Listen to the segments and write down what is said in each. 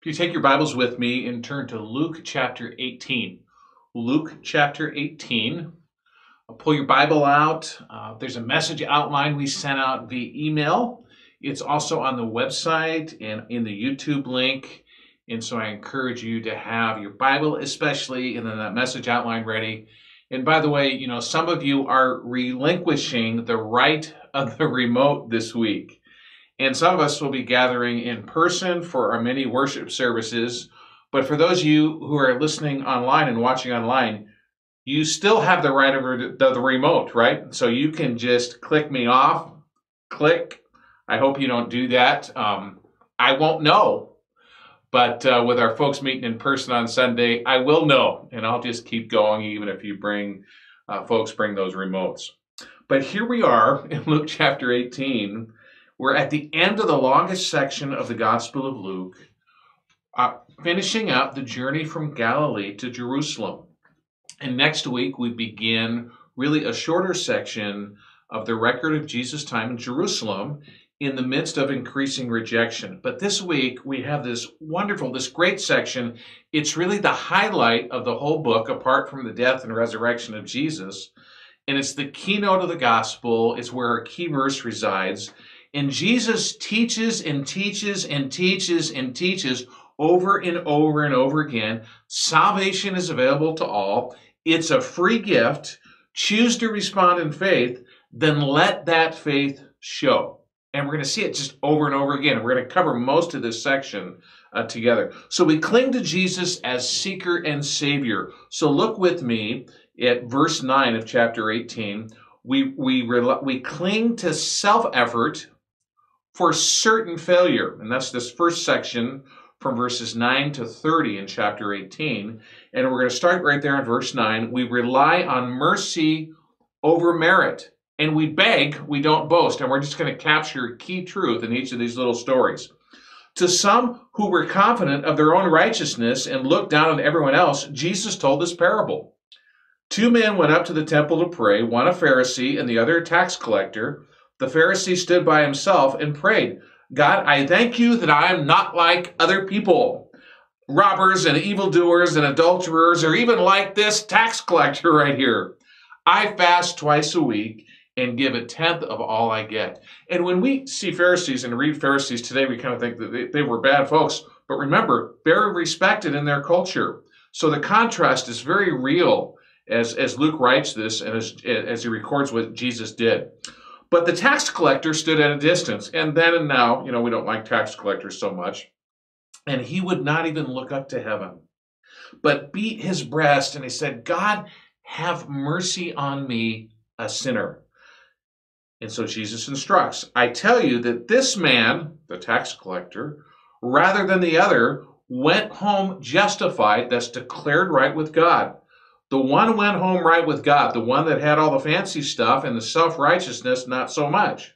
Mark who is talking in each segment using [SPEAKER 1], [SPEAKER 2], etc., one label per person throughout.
[SPEAKER 1] If you take your Bibles with me and turn to Luke chapter 18. Luke chapter 18. I'll pull your Bible out. Uh, there's a message outline we sent out via email. It's also on the website and in the YouTube link. And so I encourage you to have your Bible, especially, and then that message outline ready. And by the way, you know, some of you are relinquishing the right of the remote this week. And some of us will be gathering in person for our many worship services. But for those of you who are listening online and watching online, you still have the right of the remote, right? So you can just click me off, click. I hope you don't do that. Um, I won't know. But uh, with our folks meeting in person on Sunday, I will know, and I'll just keep going even if you bring uh, folks bring those remotes. But here we are in Luke chapter 18 we're at the end of the longest section of the Gospel of Luke, uh, finishing up the journey from Galilee to Jerusalem. And next week, we begin really a shorter section of the record of Jesus' time in Jerusalem in the midst of increasing rejection. But this week, we have this wonderful, this great section. It's really the highlight of the whole book, apart from the death and resurrection of Jesus. And it's the keynote of the gospel, it's where our key verse resides. And Jesus teaches and teaches and teaches and teaches over and over and over again. Salvation is available to all. It's a free gift. Choose to respond in faith, then let that faith show. And we're going to see it just over and over again. we're going to cover most of this section uh, together. So we cling to Jesus as seeker and savior. So look with me at verse 9 of chapter 18. We, we, we cling to self effort for certain failure. And that's this first section from verses 9 to 30 in chapter 18. And we're going to start right there in verse 9. We rely on mercy over merit. And we beg, we don't boast. And we're just going to capture key truth in each of these little stories. To some who were confident of their own righteousness and looked down on everyone else, Jesus told this parable. Two men went up to the temple to pray, one a Pharisee and the other a tax collector. The Pharisee stood by himself and prayed, God, I thank you that I am not like other people, robbers and evildoers and adulterers, or even like this tax collector right here. I fast twice a week and give a tenth of all I get. And when we see Pharisees and read Pharisees today, we kind of think that they, they were bad folks. But remember, very respected in their culture. So the contrast is very real as, as Luke writes this and as, as he records what Jesus did. But the tax collector stood at a distance. And then and now, you know, we don't like tax collectors so much. And he would not even look up to heaven, but beat his breast and he said, God, have mercy on me, a sinner. And so Jesus instructs I tell you that this man, the tax collector, rather than the other, went home justified, that's declared right with God. The one went home right with God, the one that had all the fancy stuff and the self righteousness, not so much.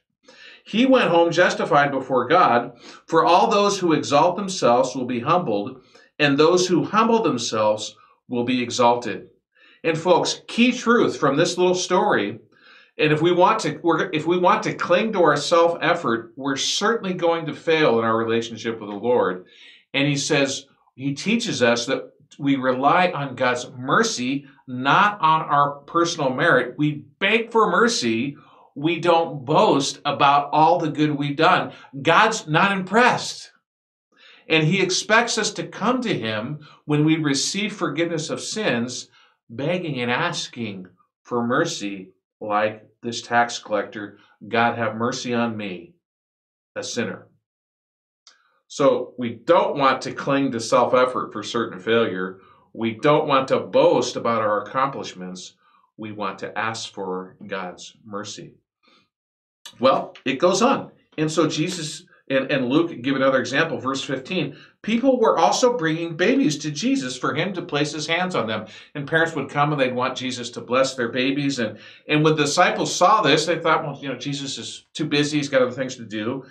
[SPEAKER 1] He went home justified before God, for all those who exalt themselves will be humbled, and those who humble themselves will be exalted. And folks, key truth from this little story, and if we want to if we want to cling to our self-effort, we're certainly going to fail in our relationship with the Lord. And he says, he teaches us that we rely on God's mercy, not on our personal merit. We beg for mercy. We don't boast about all the good we've done. God's not impressed. And he expects us to come to him when we receive forgiveness of sins, begging and asking for mercy, like this tax collector God, have mercy on me, a sinner. So we don't want to cling to self effort for certain failure. We don't want to boast about our accomplishments. We want to ask for God's mercy. Well, it goes on. And so Jesus and, and Luke give another example, verse 15. People were also bringing babies to Jesus for him to place his hands on them. And parents would come and they'd want Jesus to bless their babies. And, and when the disciples saw this, they thought, well, you know, Jesus is too busy. He's got other things to do.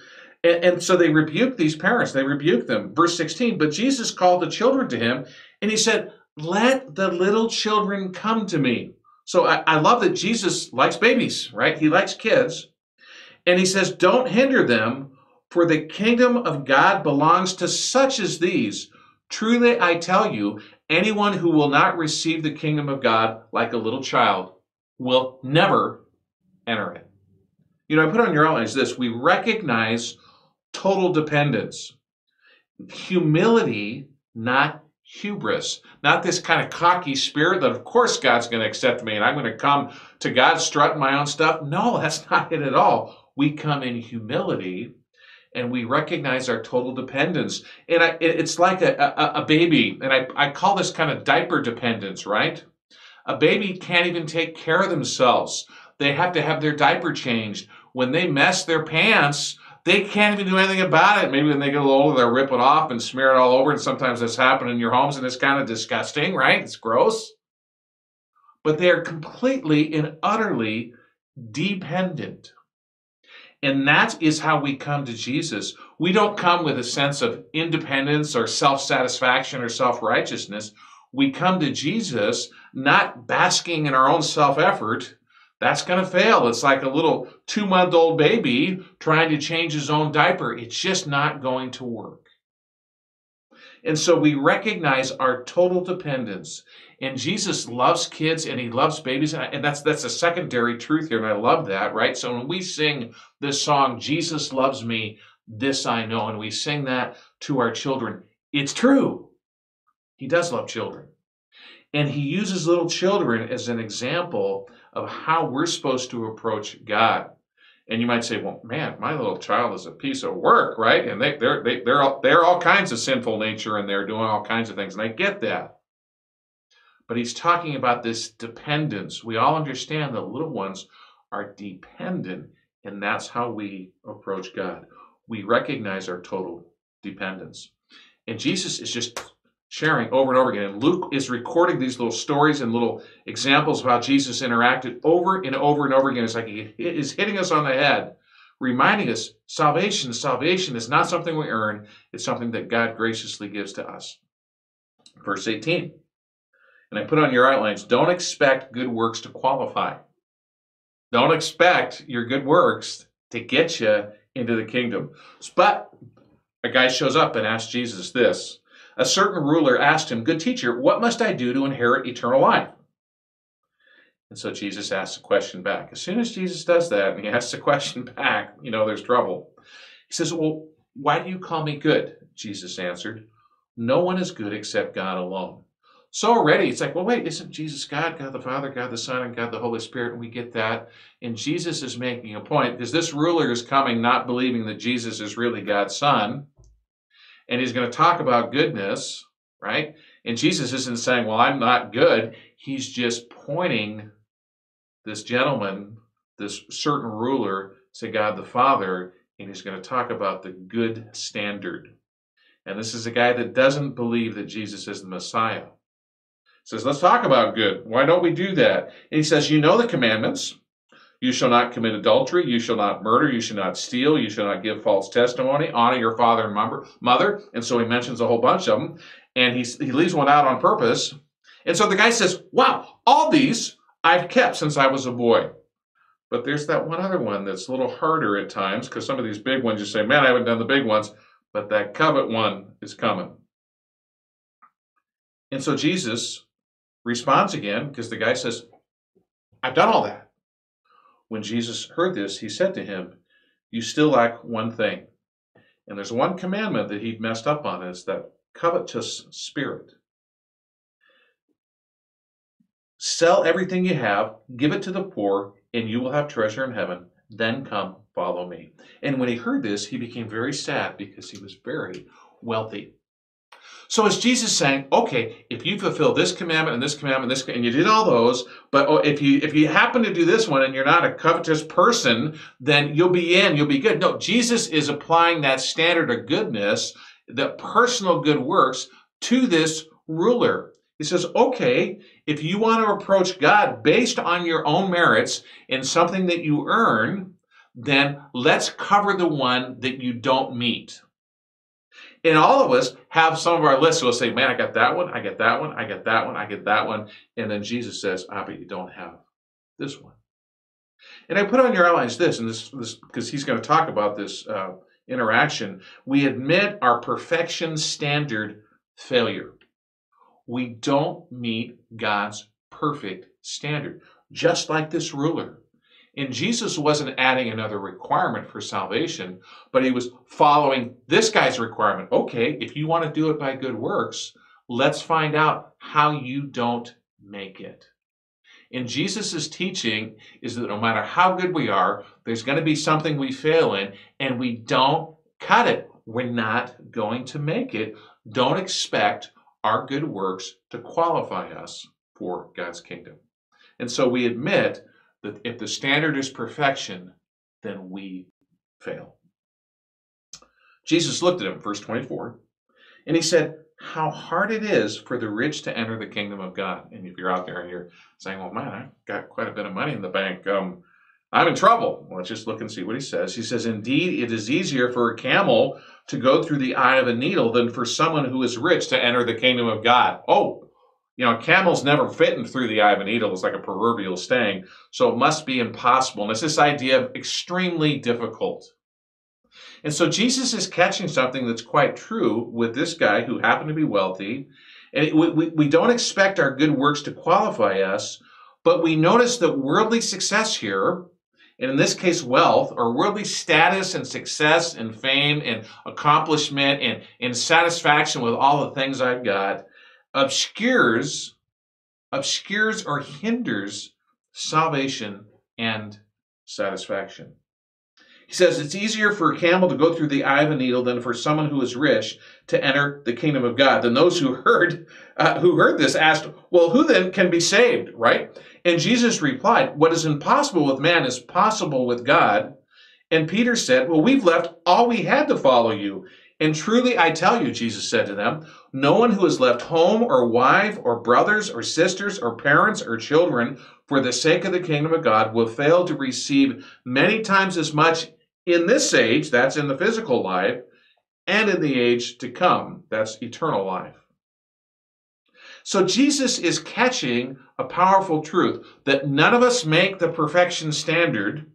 [SPEAKER 1] And, and so they rebuked these parents. They rebuked them. Verse 16, but Jesus called the children to him and he said, let the little children come to me. So I, I love that Jesus likes babies, right? He likes kids. And he says, don't hinder them, For the kingdom of God belongs to such as these. Truly, I tell you, anyone who will not receive the kingdom of God like a little child will never enter it. You know, I put on your outline is this we recognize total dependence, humility, not hubris, not this kind of cocky spirit that, of course, God's going to accept me and I'm going to come to God strutting my own stuff. No, that's not it at all. We come in humility and we recognize our total dependence. And I, it's like a, a, a baby, and I, I call this kind of diaper dependence, right? A baby can't even take care of themselves. They have to have their diaper changed. When they mess their pants, they can't even do anything about it. Maybe when they get a little older, oh, they'll rip it off and smear it all over. And sometimes that's happened in your homes, and it's kind of disgusting, right? It's gross. But they are completely and utterly dependent. And that is how we come to Jesus. We don't come with a sense of independence or self satisfaction or self righteousness. We come to Jesus not basking in our own self effort, that's going to fail. It's like a little two month old baby trying to change his own diaper. It's just not going to work. And so we recognize our total dependence. And Jesus loves kids and he loves babies. And that's, that's a secondary truth here. And I love that, right? So when we sing this song, Jesus loves me, this I know, and we sing that to our children, it's true. He does love children. And he uses little children as an example of how we're supposed to approach God. And you might say, well, man, my little child is a piece of work, right? And they, they're, they, they're, all, they're all kinds of sinful nature and they're doing all kinds of things. And I get that. But he's talking about this dependence. We all understand that little ones are dependent, and that's how we approach God. We recognize our total dependence. And Jesus is just sharing over and over again. And Luke is recording these little stories and little examples of how Jesus interacted over and over and over again. It's like he is hitting us on the head, reminding us salvation, salvation is not something we earn, it's something that God graciously gives to us. Verse 18. And I put on your outlines don't expect good works to qualify. Don't expect your good works to get you into the kingdom. But a guy shows up and asks Jesus this a certain ruler asked him, Good teacher, what must I do to inherit eternal life? And so Jesus asks a question back. As soon as Jesus does that and he asks a question back, you know, there's trouble. He says, Well, why do you call me good? Jesus answered, No one is good except God alone. So already it's like, well, wait, isn't Jesus God, God the Father, God the Son, and God the Holy Spirit? And we get that. And Jesus is making a point because this ruler is coming not believing that Jesus is really God's Son and he's going to talk about goodness, right? And Jesus isn't saying, Well, I'm not good. He's just pointing this gentleman, this certain ruler, to God the Father, and he's going to talk about the good standard. And this is a guy that doesn't believe that Jesus is the Messiah. He Says, let's talk about good. Why don't we do that? And he says, You know the commandments. You shall not commit adultery. You shall not murder. You shall not steal. You shall not give false testimony. Honor your father and mother. And so he mentions a whole bunch of them. And he, he leaves one out on purpose. And so the guy says, Wow, all these I've kept since I was a boy. But there's that one other one that's a little harder at times because some of these big ones you say, Man, I haven't done the big ones. But that covet one is coming. And so Jesus responds again because the guy says, I've done all that. When Jesus heard this, he said to him, You still lack one thing. And there's one commandment that he'd messed up on is that covetous spirit. Sell everything you have, give it to the poor, and you will have treasure in heaven. Then come, follow me. And when he heard this, he became very sad because he was very wealthy. So is Jesus saying, okay, if you fulfill this commandment and this commandment and this, and you did all those, but oh, if you if you happen to do this one and you're not a covetous person, then you'll be in, you'll be good. No, Jesus is applying that standard of goodness, the personal good works, to this ruler. He says, okay, if you want to approach God based on your own merits in something that you earn, then let's cover the one that you don't meet. And all of us have some of our lists. We'll say, man, I got that one, I got that one, I got that one, I get that one. And then Jesus says, ah, but you don't have this one. And I put on your outlines this, and this, this because he's going to talk about this uh, interaction, we admit our perfection standard failure. We don't meet God's perfect standard, just like this ruler. And Jesus wasn't adding another requirement for salvation, but he was following this guy's requirement. Okay, if you want to do it by good works, let's find out how you don't make it. And Jesus' teaching is that no matter how good we are, there's going to be something we fail in, and we don't cut it. We're not going to make it. Don't expect our good works to qualify us for God's kingdom. And so we admit that if the standard is perfection, then we fail. Jesus looked at him, verse 24, and he said, How hard it is for the rich to enter the kingdom of God. And if you're out there and you're saying, Well, man, I've got quite a bit of money in the bank, um, I'm in trouble. Well, let's just look and see what he says. He says, Indeed, it is easier for a camel to go through the eye of a needle than for someone who is rich to enter the kingdom of God. Oh, you know, camel's never fitting through the eye of a needle. It's like a proverbial staying. So it must be impossible. And it's this idea of extremely difficult. And so Jesus is catching something that's quite true with this guy who happened to be wealthy. And we, we, we don't expect our good works to qualify us, but we notice that worldly success here, and in this case, wealth, or worldly status and success and fame and accomplishment and, and satisfaction with all the things I've got, obscures obscures or hinders salvation and satisfaction. He says it's easier for a camel to go through the eye of a needle than for someone who is rich to enter the kingdom of God. Then those who heard uh, who heard this asked, "Well, who then can be saved?" Right? And Jesus replied, "What is impossible with man is possible with God." And Peter said, "Well, we've left all we had to follow you." And truly I tell you, Jesus said to them, no one who has left home or wife or brothers or sisters or parents or children for the sake of the kingdom of God will fail to receive many times as much in this age, that's in the physical life, and in the age to come, that's eternal life. So Jesus is catching a powerful truth that none of us make the perfection standard,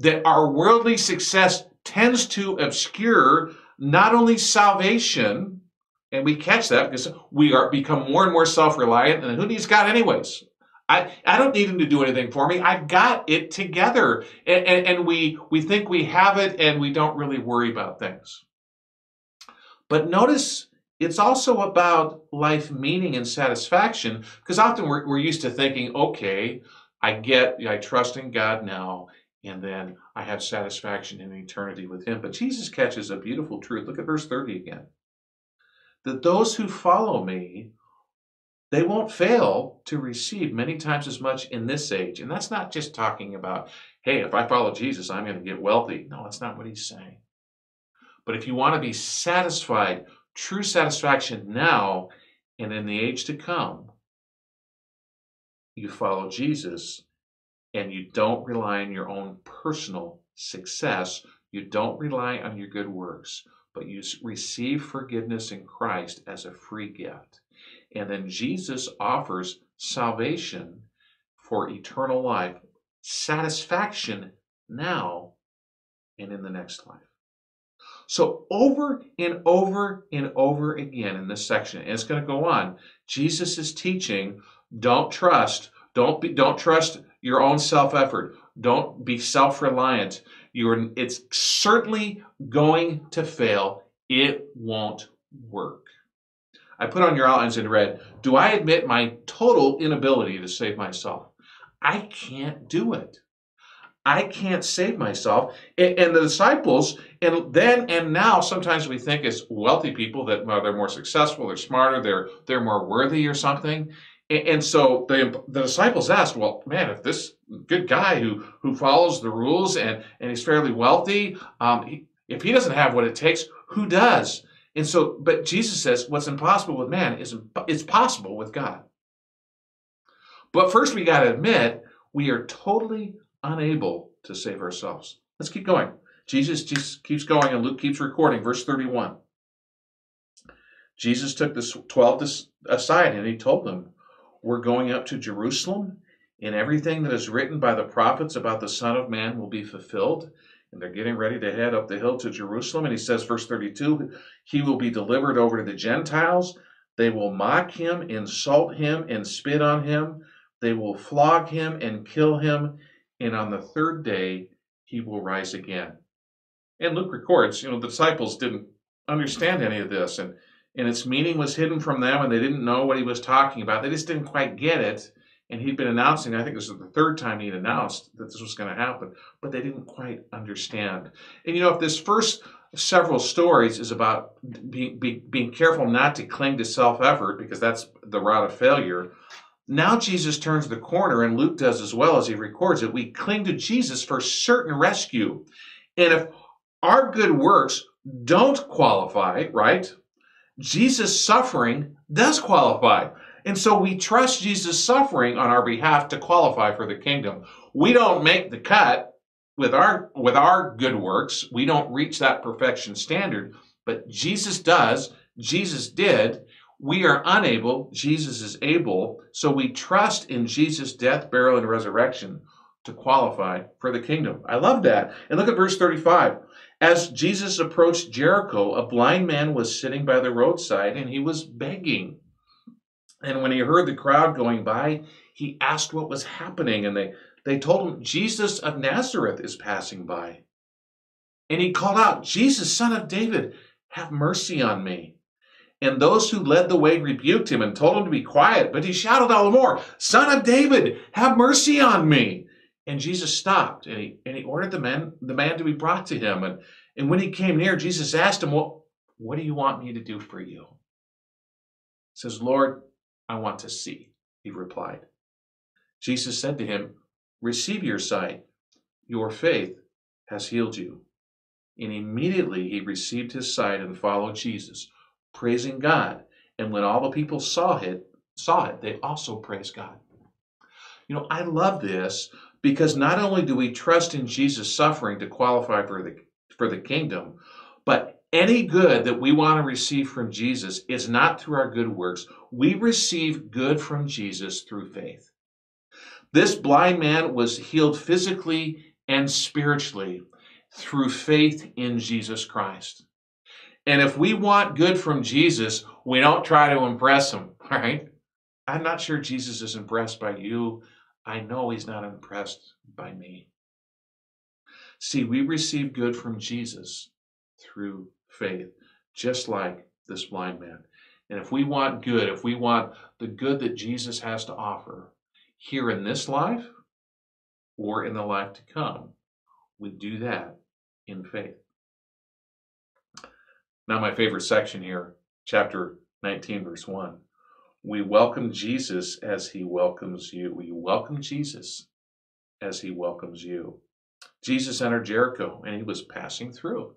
[SPEAKER 1] that our worldly success tends to obscure not only salvation, and we catch that because we are become more and more self-reliant, and who needs God anyways? I, I don't need him to do anything for me. I've got it together. And, and, and we, we think we have it and we don't really worry about things. But notice it's also about life meaning and satisfaction because often we're, we're used to thinking, okay, I get, I trust in God now, and then I have satisfaction in eternity with Him. But Jesus catches a beautiful truth. Look at verse 30 again. That those who follow me, they won't fail to receive many times as much in this age. And that's not just talking about, hey, if I follow Jesus, I'm going to get wealthy. No, that's not what he's saying. But if you want to be satisfied, true satisfaction now and in the age to come, you follow Jesus and you don't rely on your own personal success. You don't rely on your good works, but you receive forgiveness in Christ as a free gift. And then Jesus offers salvation for eternal life, satisfaction now and in the next life. So, over and over and over again in this section, and it's going to go on, Jesus is teaching don't trust, don't be, don't trust your own self effort. Don't be self reliant. You're, it's certainly going to fail. It won't work. I put on your outlines in red Do I admit my total inability to save myself? I can't do it. I can't save myself. And, the disciples, and then and now, sometimes we think as wealthy people that well, they're more successful, they're smarter, they're they're more worthy or something. And so the, the disciples asked, well, man, if this good guy who, who follows the rules and, and he's fairly wealthy, um, he, if he doesn't have what it takes, who does? And so, but Jesus says what's impossible with man is it's possible with God. But first, we got to admit we are totally unable to save ourselves. Let's keep going. Jesus just keeps going, and Luke keeps recording. Verse 31. Jesus took the 12 aside and he told them, we're going up to Jerusalem, and everything that is written by the prophets about the Son of Man will be fulfilled. and they're getting ready to head up the hill to Jerusalem. And he says, verse 32, he will be delivered over to the Gentiles. They will mock him, insult him, and spit on him. They will flog him and kill him. And on the third day, he will rise again. And Luke records, you know, the disciples didn't understand any of this, and, and its meaning was hidden from them, and they didn't know what he was talking about. They just didn't quite get it and he'd been announcing i think this was the third time he'd announced that this was going to happen but they didn't quite understand. And you know if this first several stories is about being, be, being careful not to cling to self-effort because that's the route of failure now jesus turns the corner and luke does as well as he records it. We cling to jesus for certain rescue. And if our good works don't qualify right jesus suffering does qualify and so we trust Jesus' suffering on our behalf to qualify for the kingdom. We don't make the cut with our with our good works. We don't reach that perfection standard, but Jesus does. Jesus did. We are unable, Jesus is able. So we trust in Jesus' death, burial, and resurrection to qualify for the kingdom. I love that. And look at verse 35. As Jesus approached Jericho, a blind man was sitting by the roadside and he was begging. And when he heard the crowd going by, he asked what was happening. And they, they told him, Jesus of Nazareth is passing by. And he called out, Jesus, son of David, have mercy on me. And those who led the way rebuked him and told him to be quiet. But he shouted all the more, Son of David, have mercy on me. And Jesus stopped and he, and he ordered the man, the man to be brought to him. And, and when he came near, Jesus asked him, Well, what do you want me to do for you? Says, Lord, I want to see, he replied. Jesus said to him, Receive your sight. Your faith has healed you. And immediately he received his sight and followed Jesus, praising God. And when all the people saw it, saw it, they also praised God. You know, I love this because not only do we trust in Jesus' suffering to qualify for the for the kingdom, but any good that we want to receive from Jesus is not through our good works. We receive good from Jesus through faith. This blind man was healed physically and spiritually through faith in Jesus Christ. And if we want good from Jesus, we don't try to impress him, right? I'm not sure Jesus is impressed by you. I know he's not impressed by me. See, we receive good from Jesus through faith, just like this blind man. And if we want good, if we want the good that Jesus has to offer here in this life or in the life to come, we do that in faith. Now, my favorite section here, chapter 19, verse 1. We welcome Jesus as he welcomes you. We welcome Jesus as he welcomes you. Jesus entered Jericho and he was passing through.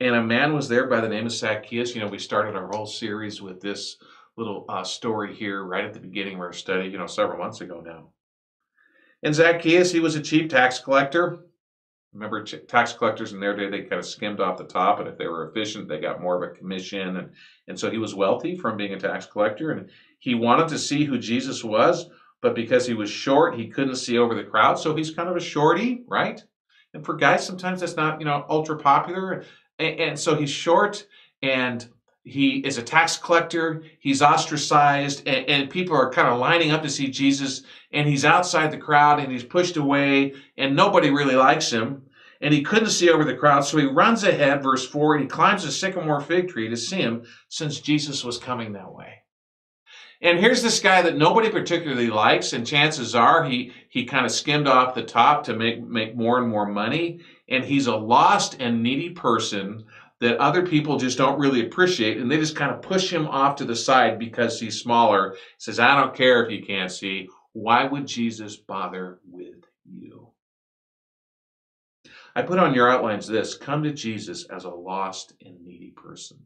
[SPEAKER 1] And a man was there by the name of Zacchaeus. You know, we started our whole series with this little uh, story here right at the beginning of our study, you know, several months ago now. And Zacchaeus, he was a chief tax collector. Remember, tax collectors in their day, they kind of skimmed off the top, and if they were efficient, they got more of a commission. And, and so he was wealthy from being a tax collector, and he wanted to see who Jesus was, but because he was short, he couldn't see over the crowd. So he's kind of a shorty, right? And for guys, sometimes that's not, you know, ultra popular and, and so he's short and he is a tax collector he's ostracized and, and, people are kind of lining up to see jesus and he's outside the crowd and he's pushed away and nobody really likes him and he couldn't see over the crowd so he runs ahead verse 4 and he climbs a sycamore fig tree to see him since jesus was coming that way. And here's this guy that nobody particularly likes and chances are he he kind of skimmed off the top to make make more and more money and he's a lost and needy person that other people just don't really appreciate and they just kind of push him off to the side because he's smaller. Says i don't care if you can't see. Why would jesus bother with you? I put on your outlines this come to jesus as a lost and needy person.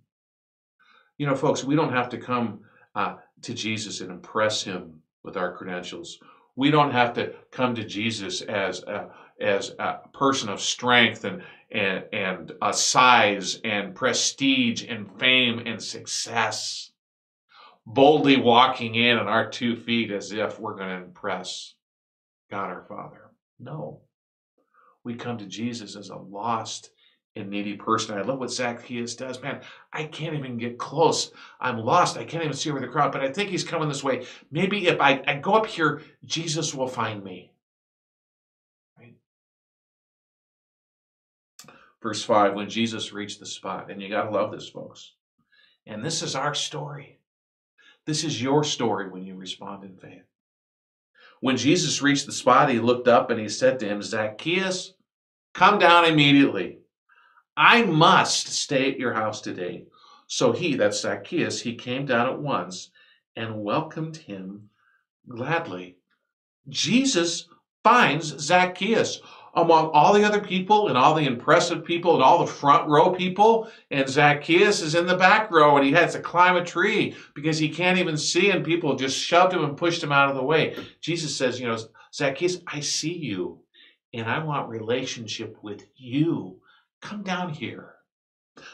[SPEAKER 1] You know folks we don't have to come uh, to jesus and impress him with our credentials. We don't have to come to jesus as a as a person of strength and and and a size and prestige and fame and success boldly walking in on our two feet as if we're going to impress God our Father. No. we come to Jesus as a lost and needy person. I love what Zacchaeus does. Man, I can't even get close. I'm lost. I can't even see over the crowd, but I think he's coming this way. Maybe if I, I go up here, Jesus will find me. Verse 5 when Jesus reached the spot, and you got to love this, folks. And this is our story. This is your story when you respond in faith. When Jesus reached the spot, he looked up and he said to him, Zacchaeus, come down immediately. I must stay at your house today. So he, that's Zacchaeus, he came down at once and welcomed him gladly. Jesus finds Zacchaeus among all the other people and all the impressive people and all the front row people. And Zacchaeus is in the back row and he has to climb a tree because he can't even see, and people just shoved him and pushed him out of the way. Jesus says, You know, Zacchaeus, I see you and I want relationship with you. Come down here.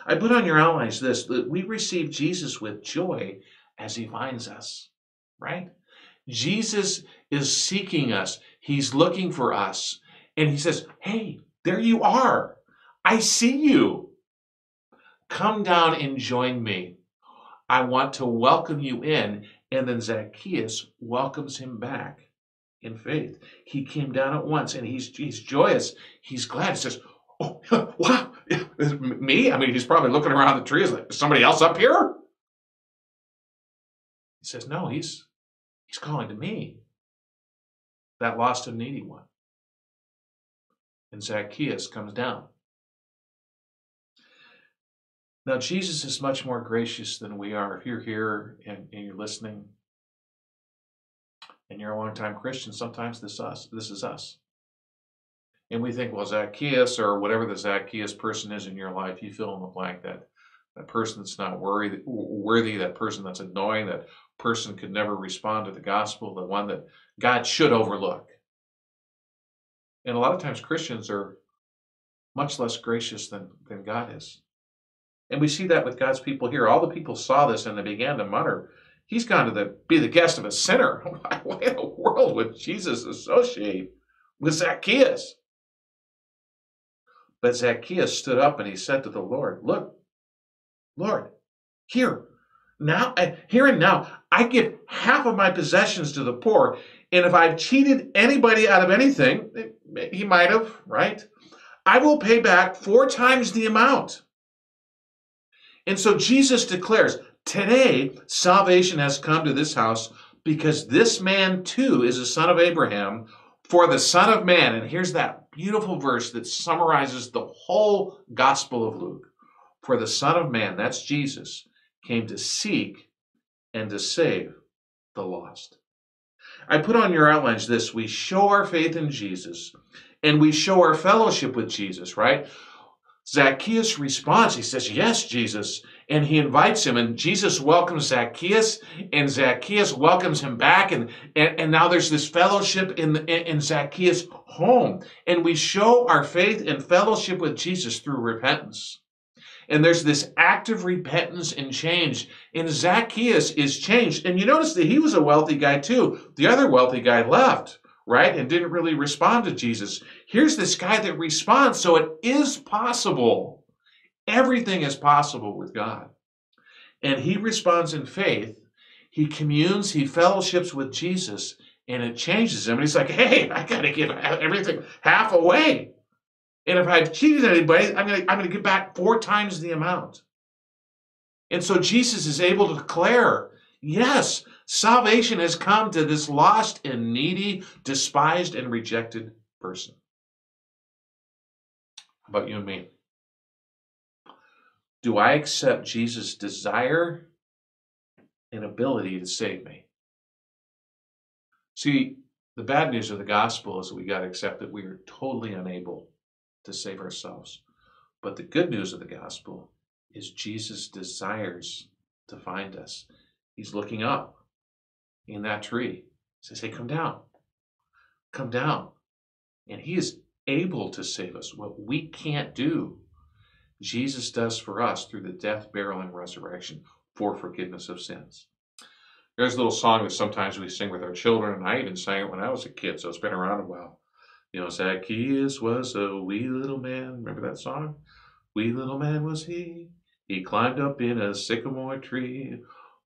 [SPEAKER 1] I put on your outlines this that we receive Jesus with joy as he finds us, right? Jesus is seeking us, he's looking for us, and he says, Hey, there you are. I see you. Come down and join me. I want to welcome you in. And then Zacchaeus welcomes him back in faith. He came down at once and he's, he's joyous. He's glad. He says, Oh, wow, me? I mean, he's probably looking around the like, is somebody else up here? He says, no, he's he's calling to me, that lost and needy one. And Zacchaeus comes down. Now, Jesus is much more gracious than we are. If you're here and, and you're listening, and you're a long-time Christian, sometimes this us. This is us. And we think, well, Zacchaeus or whatever the Zacchaeus person is in your life, you fill in the blank that that person that's not worthy, that person that's annoying, that person could never respond to the gospel, the one that God should overlook. And a lot of times Christians are much less gracious than, than God is. And we see that with God's people here. All the people saw this and they began to mutter, He's gone to the, be the guest of a sinner. Why in the world would Jesus associate with Zacchaeus? But Zacchaeus stood up and he said to the Lord, Look, Lord, here, now, here and now, I give half of my possessions to the poor. And if I've cheated anybody out of anything, he might have, right? I will pay back four times the amount. And so Jesus declares, Today, salvation has come to this house because this man too is a son of Abraham. For the Son of Man, and here's that beautiful verse that summarizes the whole Gospel of Luke. For the Son of Man, that's Jesus, came to seek and to save the lost. I put on your outlines this we show our faith in Jesus and we show our fellowship with Jesus, right? Zacchaeus responds. He says, Yes, Jesus. And he invites him, and Jesus welcomes Zacchaeus, and Zacchaeus welcomes him back. And, and, and now there's this fellowship in, in, in Zacchaeus' home. And we show our faith and fellowship with Jesus through repentance. And there's this active repentance and change. And Zacchaeus is changed. And you notice that he was a wealthy guy too. The other wealthy guy left right? And didn't really respond to Jesus. Here's this guy that responds. So it is possible. Everything is possible with God. And he responds in faith. He communes, he fellowships with Jesus, and it changes him. And he's like, hey, I got to give everything half away. And if I've cheated anybody, I'm going to I'm to give back four times the amount. And so Jesus is able to declare, yes, Salvation has come to this lost and needy, despised and rejected person. How about you and me? Do I accept Jesus' desire and ability to save me? See, the bad news of the gospel is that we got to accept that we are totally unable to save ourselves. But the good news of the gospel is Jesus desires to find us. He's looking up in that tree. He says, Hey, come down. Come down. And he is able to save us. What we can't do, Jesus does for us through the death, burial, and resurrection for forgiveness of sins. There's a little song that sometimes we sing with our children, and I even sang it when I was a kid, so it's been around a while. You know, Zacchaeus was a wee little man. Remember that song? Wee little man was he. He climbed up in a sycamore tree.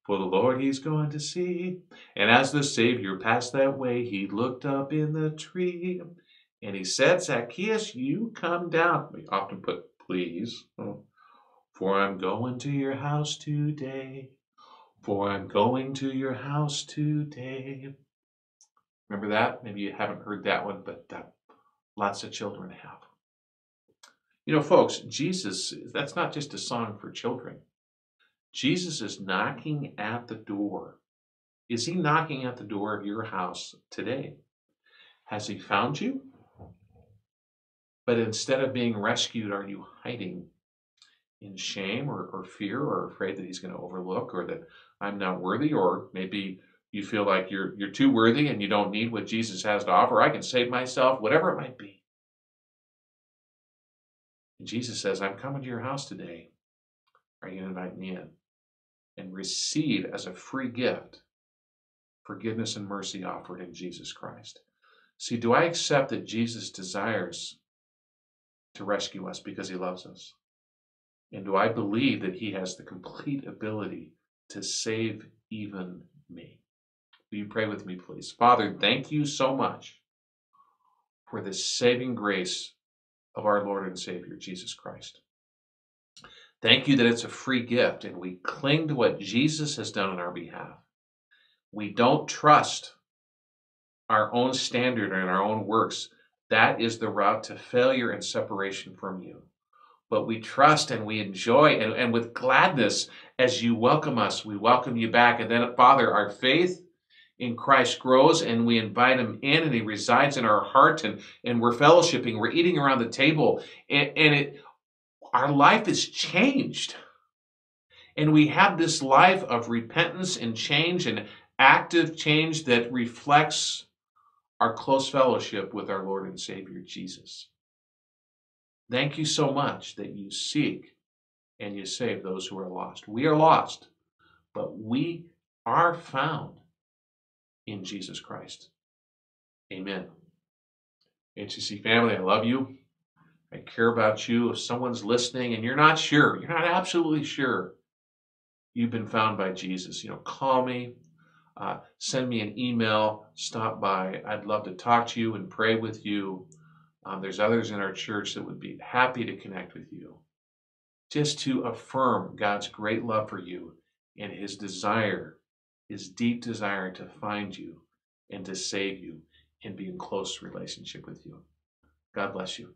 [SPEAKER 1] For the Lord he's going to see. And as the Savior passed that way, he looked up in the tree. And he said, Zacchaeus, you come down. We often put please. For I'm going to your house today. For I'm going to your house today. Remember that? Maybe you haven't heard that one, but uh, lots of children have. You know, folks, Jesus, that's not just a song for children. Jesus is knocking at the door. Is he knocking at the door of your house today? Has he found you? But instead of being rescued, are you hiding in shame or, or fear or afraid that he's going to overlook or that I'm not worthy? Or maybe you feel like you're, you're too worthy and you don't need what Jesus has to offer. I can save myself, whatever it might be. And Jesus says, I'm coming to your house today. Are you going to invite me in? And receive as a free gift forgiveness and mercy offered in Jesus Christ. See, do I accept that Jesus desires to rescue us because he loves us? And do I believe that he has the complete ability to save even me? Will you pray with me, please? Father, thank you so much for the saving grace of our Lord and Savior, Jesus Christ. Thank you that it's a free gift and we cling to what Jesus has done on our behalf. We don't trust our own standard and our own works that is the route to failure and separation from you. But we trust and we enjoy, and, and with gladness, as you welcome us, we welcome you back. And then, Father, our faith in Christ grows and we invite him in and he resides in our heart and, and we're fellowshipping, we're eating around the table, and, and it our life is changed. And we have this life of repentance and change and active change that reflects our close fellowship with our Lord and Savior Jesus. Thank you so much that you seek and you save those who are lost. We are lost, but we are found in Jesus Christ. Amen. HCC family, I love you. I care about you. If someone's listening and you're not sure, you're not absolutely sure, you've been found by Jesus, you know, call me, uh, send me an email, stop by. I'd love to talk to you and pray with you. Um, there's others in our church that would be happy to connect with you just to affirm God's great love for you and his desire, his deep desire to find you and to save you and be in close relationship with you. God bless you.